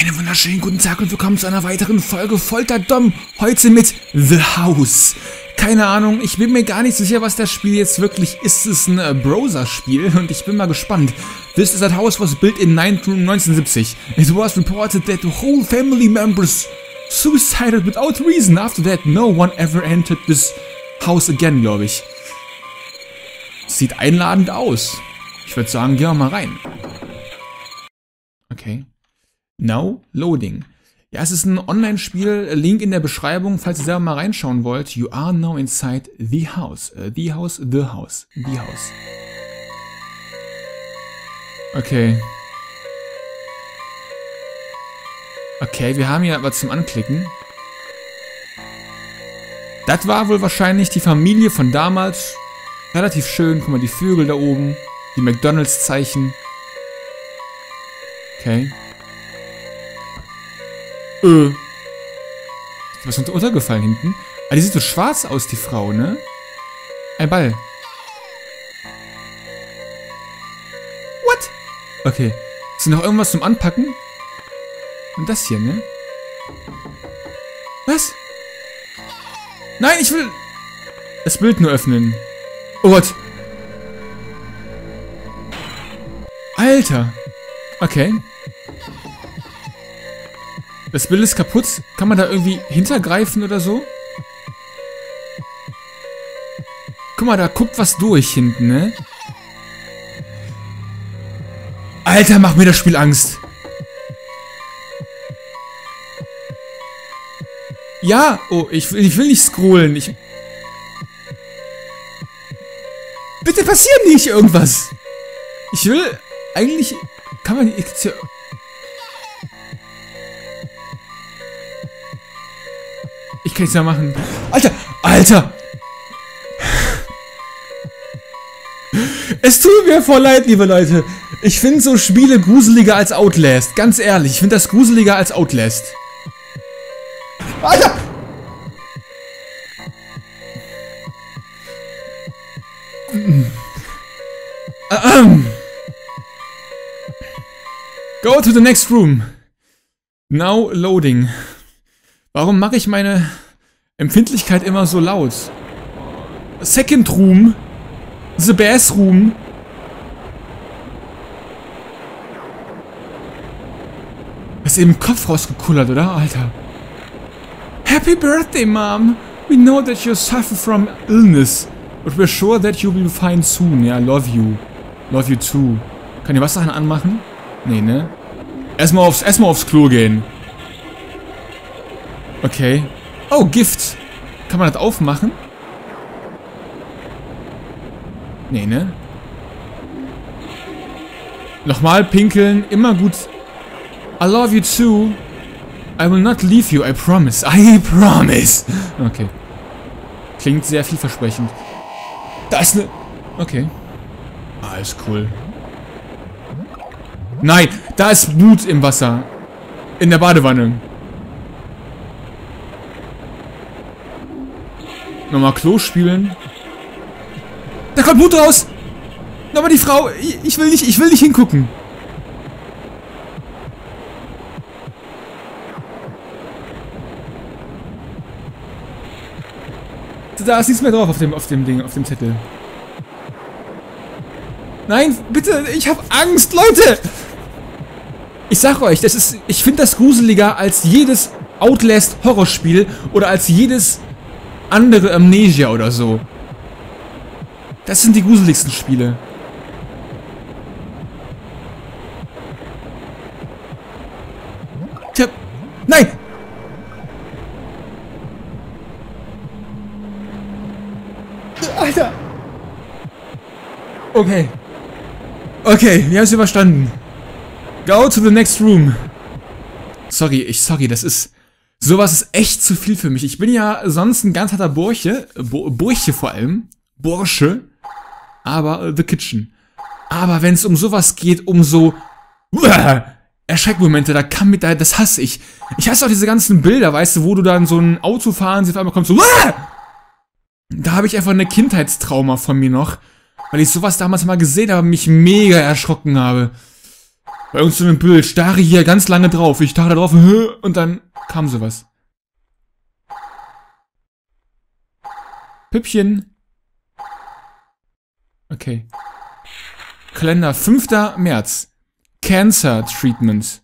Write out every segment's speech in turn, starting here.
Einen wunderschönen guten Tag und willkommen zu einer weiteren Folge Folter Dom. Heute mit The House. Keine Ahnung, ich bin mir gar nicht sicher, was das Spiel jetzt wirklich ist. Es ist ein äh, Browser-Spiel und ich bin mal gespannt. This is that house was built in 1970. It was reported that whole family members suicided without reason. After that, no one ever entered this house again, glaube ich. Sieht einladend aus. Ich würde sagen, gehen wir mal rein. Okay. Now Loading. Ja, es ist ein Online-Spiel. Link in der Beschreibung, falls ihr selber mal reinschauen wollt. You are now inside the house. Uh, the house, the house, the house. Okay. Okay, wir haben hier was zum Anklicken. Das war wohl wahrscheinlich die Familie von damals. Relativ schön. Guck mal, die Vögel da oben. Die McDonalds-Zeichen. Okay. Äh. Ist was untergefallen hinten? Ah, die sieht so schwarz aus, die Frau, ne? Ein Ball. What? Okay. Ist noch irgendwas zum Anpacken? Und das hier, ne? Was? Nein, ich will das Bild nur öffnen. Oh Gott. Alter. Okay. Das Bild ist kaputt. Kann man da irgendwie hintergreifen oder so? Guck mal, da guckt was durch hinten, ne? Alter, mach mir das Spiel Angst. Ja, oh, ich will, ich will nicht scrollen. Ich... Bitte passiert nicht irgendwas. Ich will eigentlich... Kann man... Ich, Mehr machen. Alter! Alter! Es tut mir voll leid, liebe Leute. Ich finde so Spiele gruseliger als Outlast. Ganz ehrlich, ich finde das gruseliger als Outlast. Alter! Go to the next room. Now loading. Warum mache ich meine Empfindlichkeit immer so laut? Second Room. The Bass Room. ist eben im Kopf rausgekullert, oder? Alter. Happy Birthday, Mom. We know that you suffer from illness. But we're sure that you will be fine soon. Ja, love you. Love you too. Kann ich Wasser anmachen? Nee, ne? Erstmal aufs, erstmal aufs Klo gehen. Okay. Oh, Gift. Kann man das aufmachen? Nee, ne? Nochmal pinkeln. Immer gut. I love you too. I will not leave you, I promise. I promise. Okay. Klingt sehr vielversprechend. Da ist ne... Okay. Alles cool. Nein, da ist Blut im Wasser. In der Badewanne. Nochmal Klo spielen. Da kommt Blut raus! Nochmal die Frau. Ich will nicht, ich will nicht hingucken. Da ist nichts mehr drauf auf dem, auf dem Ding, auf dem Zettel. Nein, bitte, ich habe Angst, Leute! Ich sag euch, das ist, ich finde das gruseliger als jedes Outlast-Horrorspiel oder als jedes andere Amnesia oder so. Das sind die gruseligsten Spiele. Tja, nein! Alter! Okay. Okay, wir haben es überstanden. Go to the next room. Sorry, ich sorry, das ist Sowas ist echt zu viel für mich. Ich bin ja sonst ein ganz harter Burche. Bo Burche vor allem. Bursche. Aber uh, The Kitchen. Aber wenn es um sowas geht, um so uh, Erschreckmomente, da kann mit da, das hasse ich. Ich hasse auch diese ganzen Bilder, weißt du, wo du dann so ein Auto fahren siehst, auf einmal kommst so, uh, da habe ich einfach eine Kindheitstrauma von mir noch, weil ich sowas damals mal gesehen habe, mich mega erschrocken habe. Bei irgendeinem Bild starre hier ganz lange drauf. Ich starre da drauf und dann kam sowas. Püppchen. Okay. Kalender, 5. März. Cancer Treatment.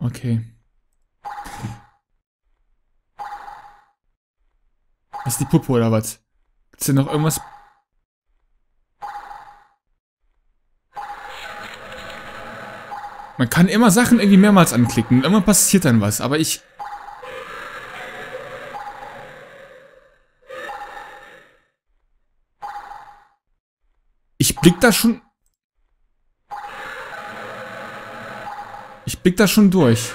Okay. Was ist die Puppe oder was? Gibt's denn noch irgendwas? Man kann immer Sachen irgendwie mehrmals anklicken. Immer passiert dann was, aber ich Ich blick da schon... Ich blick da schon durch.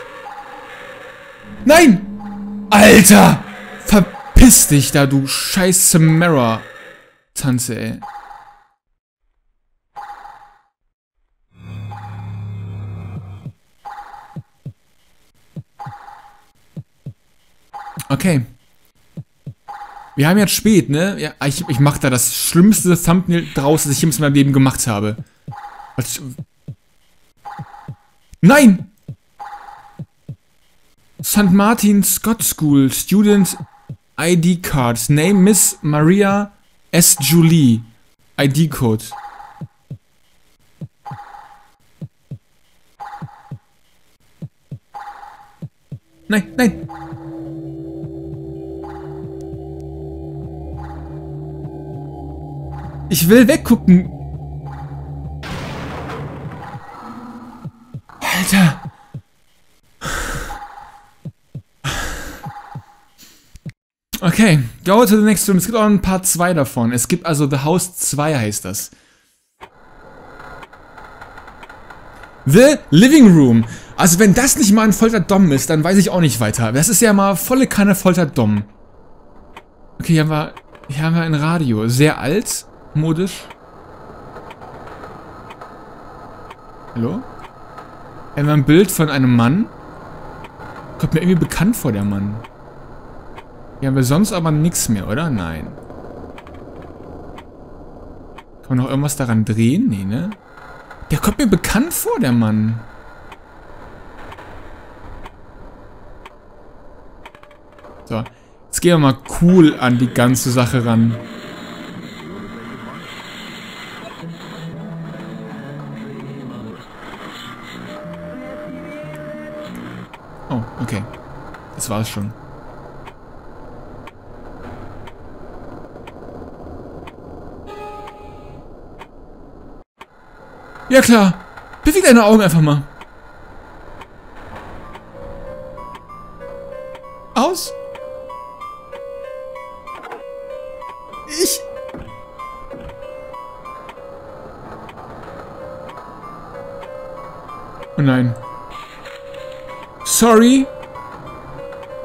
Nein! Alter! Verpiss dich da, du scheiß Samara. Tanze, ey. Okay. Wir haben jetzt spät, ne? Ja, ich, ich mach da das schlimmste Thumbnail draus, das ich jemals in meinem Leben gemacht habe. Was? Nein! St. Martin Scott School Student ID Card. Name Miss Maria S. Julie. ID Code. Nein, nein! Ich will weggucken. Alter. Okay, go to the next room. Es gibt auch ein Part 2 davon. Es gibt also The House 2 heißt das. The Living Room. Also wenn das nicht mal ein Folter-Dom ist, dann weiß ich auch nicht weiter. Das ist ja mal volle Kanne Folter-Dom. Okay, hier haben wir, hier haben wir ein Radio. Sehr alt modisch. Hallo? Einmal ein Bild von einem Mann. Kommt mir irgendwie bekannt vor, der Mann. Hier haben wir sonst aber nichts mehr, oder? Nein. Kann man noch irgendwas daran drehen? Nee, ne? Der kommt mir bekannt vor, der Mann. So. Jetzt gehen wir mal cool an die ganze Sache ran. Das war's schon. Ja klar. Beweg deine Augen einfach mal. Aus. Ich... Oh nein. Sorry.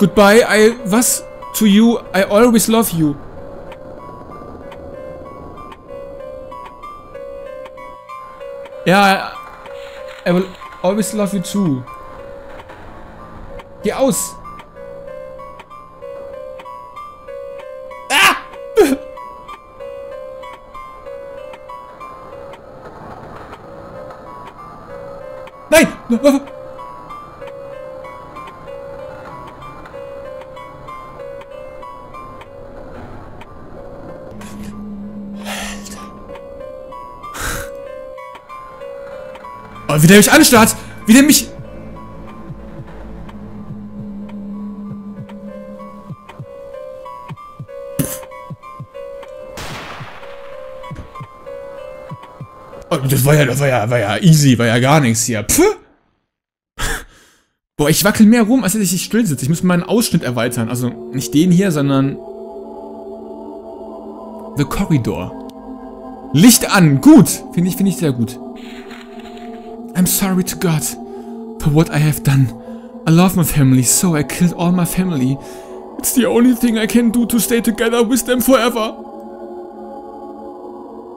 Goodbye, I... Was? To you, I always love you. Ja, I, will always love you too. Geh aus! Ah! Nein! Wie der mich anstarrt! Wie der mich... Oh, das war ja, das war ja, war ja easy, war ja gar nichts hier. Pff. Boah, ich wackel mehr rum, als dass ich still sitze. Ich muss meinen Ausschnitt erweitern. Also nicht den hier, sondern... The Corridor. Licht an. Gut. Finde ich, finde ich sehr gut. I'm sorry to God for what I have done. I love my family, so I killed all my family. It's the only thing I can do to stay together with them forever.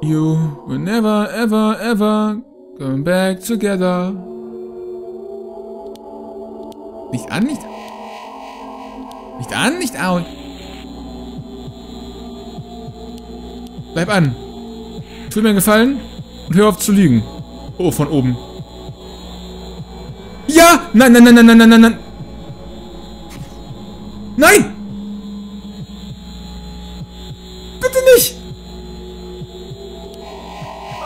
You will never, ever, ever come back together. Nicht an, nicht Nicht an, nicht out. Bleib an. Tut mir einen Gefallen. Und hör auf zu lügen. Oh, von oben. Ja! Nein, nein, nein, nein, nein, nein, nein, nein. Nein! Bitte nicht!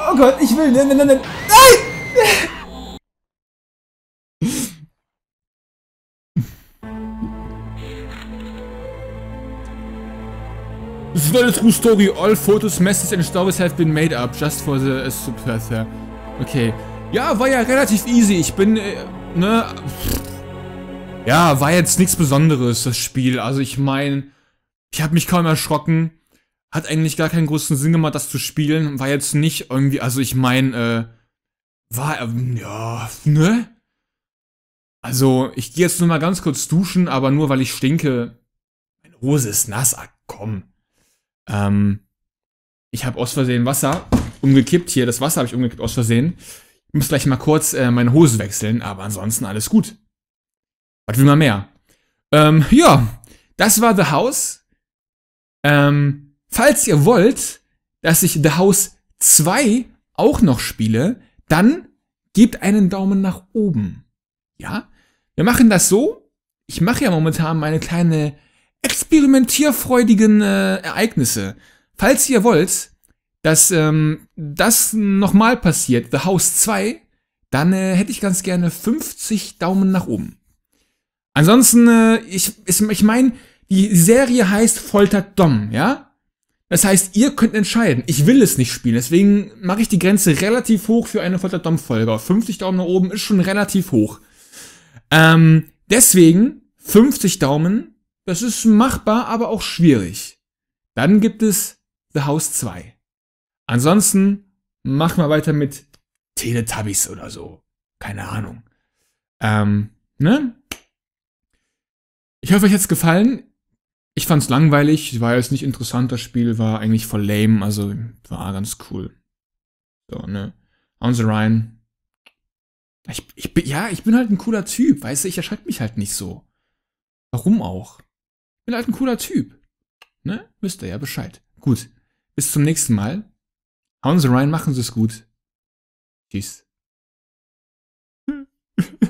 Oh Gott, ich will. Nein, nein, nein, nein. Nein! This is not a true story. All photos, messages and stories have been made up just for the uh, Superther. Okay. Ja, war ja relativ easy. Ich bin, äh, ne... Ja, war jetzt nichts Besonderes, das Spiel. Also ich meine, ich habe mich kaum erschrocken. Hat eigentlich gar keinen großen Sinn gemacht, das zu spielen. War jetzt nicht irgendwie, also ich meine, äh, war, äh, ja, ne? Also, ich gehe jetzt nur mal ganz kurz duschen, aber nur weil ich stinke. Meine Hose ist nass, ah, komm. Ähm, ich habe aus Versehen Wasser umgekippt. Hier, das Wasser habe ich umgekippt aus Versehen. Ich muss gleich mal kurz äh, meine Hose wechseln, aber ansonsten alles gut. Was will man mehr? Ähm, ja, das war The House. Ähm, falls ihr wollt, dass ich The House 2 auch noch spiele, dann gebt einen Daumen nach oben. Ja? Wir machen das so. Ich mache ja momentan meine kleine experimentierfreudigen äh, Ereignisse. Falls ihr wollt, dass ähm, das nochmal passiert, The House 2, dann äh, hätte ich ganz gerne 50 Daumen nach oben. Ansonsten, äh, ich, ich meine, die Serie heißt Foltert Dom, ja? Das heißt, ihr könnt entscheiden. Ich will es nicht spielen, deswegen mache ich die Grenze relativ hoch für eine Foltert Dom-Folge. 50 Daumen nach oben ist schon relativ hoch. Ähm, deswegen 50 Daumen das ist machbar, aber auch schwierig. Dann gibt es The House 2. Ansonsten machen wir weiter mit Teletubbies oder so. Keine Ahnung. Ähm, ne? Ich hoffe, euch hat's gefallen. Ich fand's langweilig, war jetzt nicht interessant, das Spiel war eigentlich voll lame, also war ganz cool. So, ne? Hauen Sie rein. Ich, ich bin, ja, ich bin halt ein cooler Typ, weißt du, ich erschrecke mich halt nicht so. Warum auch? bin halt ein cooler Typ. Ne? Wisst ihr ja Bescheid. Gut. Bis zum nächsten Mal. Hauen Sie rein, machen Sie es gut. Tschüss.